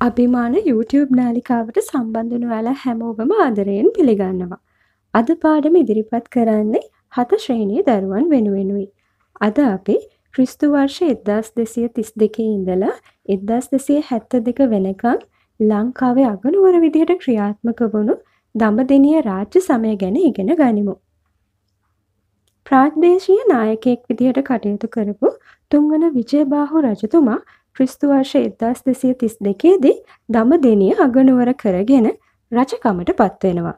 අභිමාන YouTube නාලිකාවට සම්බන්ධ වුණු ඔයාලා හැමෝවම ආදරයෙන් පිළිගන්නවා. අද පාඩම ඉදිරිපත් කරන්නේ හත ශ්‍රේණියේ දරුවන් වෙනුවෙනුයි. අද අපි ක්‍රිස්තු වර්ෂ 1232 ඉඳලා 1272 වෙනකන් ලංකාවේ අගනුවර විදිහට ක්‍රියාත්මක වුණු දඹදෙණිය රාජ්‍ය සමය ගැන ඉගෙන ගනිමු. ප්‍රාදේශීය නායකයෙක් විදිහට කටයුතු කරපු තුන්වන විජයබාහු රජතුමා ක්‍රිස්තු වර්ෂ 1232 දී දඹදෙණිය අගනුවර කරගෙන රජකමට පත්වෙනවා.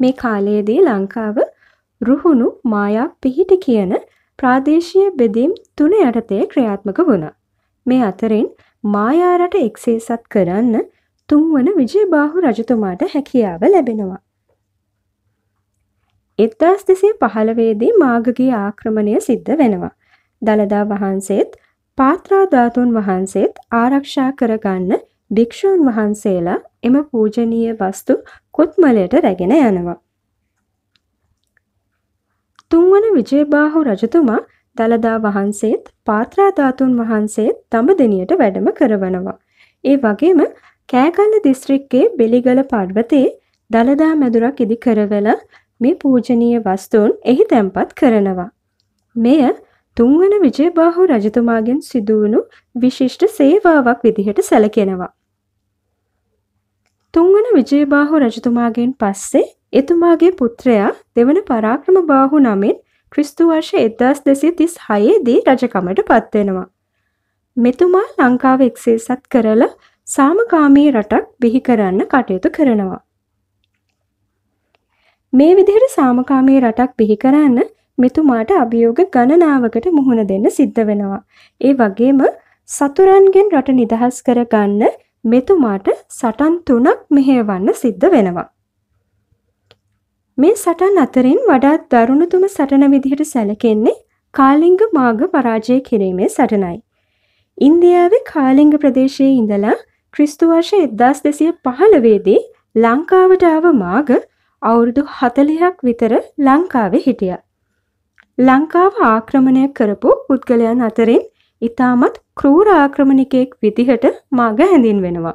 මේ කාලයේදී ලංකාව රුහුණු මායා පිහිටි කියන ප්‍රාදේශීය බෙදීම් තුන යටතේ ක්‍රියාත්මක වුණා. මේ අතරින් මායා රට එක්සේසත් කරන්න තුන්වන විජයබාහු රජතුමාට හැකියාව ලැබෙනවා. 1215 දී මාගගේ ආක්‍රමණය සිද්ධ වෙනවා. දළදා වහන්සේත් පාත්‍රා ධාතුන් වහන්සේත් ආරක්ෂා කරගන්න භික්ෂූන් වහන්සේලා එම පූජනීය වස්තු කුත්මලයට රැගෙන යනවා. තුන්වන විජයබාහු රජතුමා දළදා වහන්සේත් පාත්‍රා ධාතුන් වහන්සේත් දඹදෙණියට වැඩම කරවනවා. ඒ වගේම කෑගල්ල දිස්ත්‍රික්කයේ බෙලිගල පර්වතයේ දළදා මැදුරක් ඉදි කරවලා මේ පූජනීය වස්තුන් එහි තැන්පත් කරනවා. මෙය තුන්වන විජයබාහු රජතුමාගෙන් සිදුවුණු විශිෂ්ට සේවාවක් විදිහට සැලකෙනවා. තුන්වන විජයබාහු රජතුමාගෙන් පස්සේ එතුමාගේ පුත්‍රයා දෙවන පරාක්‍රම බාහු නමින් ක්‍රිස්තු වර්ෂ 1236 දී රජකමට පත්වෙනවා. මෙතුමා ලංකාව එක්සේසත් කරලා සාමකාමී රටක් බිහි කරන්න කටයුතු කරනවා. මේ විදිහට සාමකාමී රටක් බිහි කරන්න මෙතුමාට අභියෝග ගණනාවකට මුහුණ දෙන්න සිද්ධ වෙනවා. ඒ වගේම සතුරන්ගෙන් රට නිදහස් කරගන්න මෙතුමාට සටන් තුනක් මෙහෙයවන්න සිද්ධ වෙනවා. මේ සටන් අතරින් වඩාත් දරුණුතුම සටන විදිහට සැලකෙන්නේ කාලිංග මාග පරාජය කිරීමේ සටනයි. ඉන්දියාවේ කාලිංග ප්‍රදේශයේ ඉඳලා ක්‍රිස්තු වර්ෂ 1215 දී ලංකාවට ආව මාග අවුරුදු 40ක් විතර ලංකාවේ හිටියා. ලංකාව ආක්‍රමණය කරපු පුද්ගලයන් අතරින් ඉතාමත් ක්‍රූර ආක්‍රමණිකයෙක් විදිහට මග හැඳින්වෙනවා.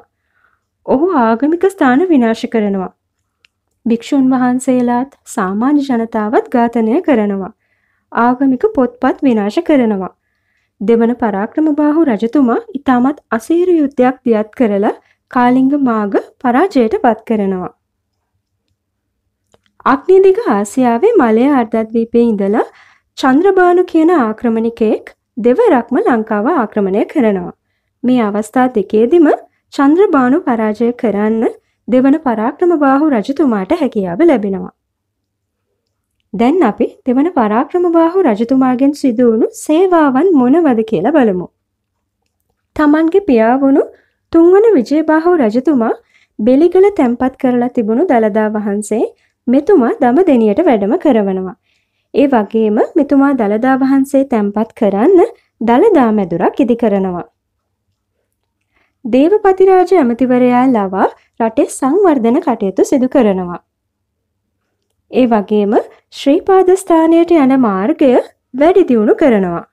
ඔහු ආගමික ස්ථාන විනාශ කරනවා. භික්ෂුන් වහන්සේලාත් සාමාන්‍ය ජනතාවත් ඝාතනය කරනවා. ආගමික පොත්පත් විනාශ කරනවා. දෙවන පරාක්‍රමබාහු රජතුමා ඉතාමත් අසීරු යුද්ධයක් දියත් කරලා කාලිංග මාග පරාජයට පත් කරනවා. අග්නිදිග ආසියාවේ මලය අර්ධද්වීපයේ ඉඳලා චන්ද්‍රබානු කියන ආක්‍රමණිකයෙක් දෙවරක්ම ලංකාව ආක්‍රමණය කරනවා. මේ අවස්ථා දෙකේදිම චන්ද්‍රබානු පරාජය කරන්න දෙවන පරාක්‍රමබාහු රජතුමාට හැකියාව ලැබෙනවා. දැන් අපි දෙවන පරාක්‍රමබාහු රජතුමාගෙන් සිදුවුණු සේවාවන් මොනවද කියලා බලමු. තමන්ගේ පියාවුණු තුන්වන විජයබාහු රජතුමා බෙලිගල තැන්පත් කරලා තිබුණු දළදා වහන්සේ මෙතුමා දඹදෙණියට වැඩම කරවනවා. ඒ වගේම මෙතුමා දළදා වහන්සේ තැන්පත් කරන්න දළදා මැදුරක් ඉදි කරනවා. දේවපතිරාජ ඇමතිවරයා ලවා රටේ සංවර්ධන කටයුතු සිදු කරනවා. ඒ වගේම ශ්‍රීපාද ස්ථානයට යන මාර්ගය වැඩි දියුණු කරනවා.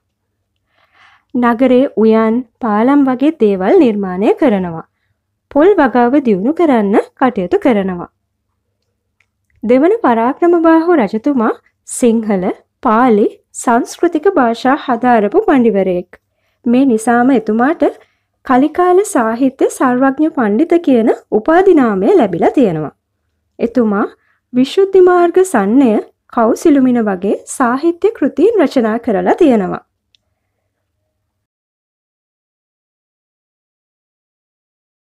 නගරේ උයන් පාලම් වගේ දේවල් නිර්මාණය කරනවා. පොල් වගාව දියුණු කරන්න කටයුතු කරනවා. දෙවන පරාක්‍රමබාහු රජතුමා සිංහල පාලි සංස්කෘතික භාෂා හදාරපු පණ්ඩිවරයෙක්. මේ නිසාම එතුමාට කලිකාල සාහිත්‍ය සර්වඥ පණ්ඩිත කියන උපාධිනාමය ලැබිලා තියෙනවා. එතුමා විශුද්ධි මාර්ග සන්නය කවුසිලුමින වගේ සාහිත්‍ය කෘතීන් රචනා කරලා තියෙනවා.